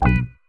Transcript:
Thank